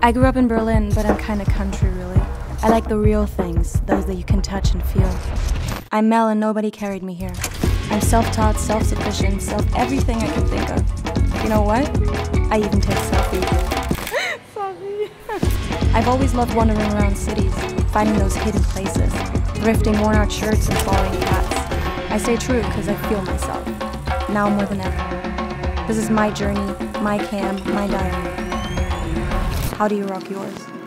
I grew up in Berlin, but I'm kinda country, really. I like the real things, those that you can touch and feel. I'm Mel and nobody carried me here. I'm self-taught, self-sufficient, self everything I can think of. You know what? I even take selfies. Sorry. I've always loved wandering around cities, finding those hidden places, thrifting worn out shirts and following cats. I stay true because I feel myself, now more than ever. This is my journey, my cam, my diary. How do you rock yours?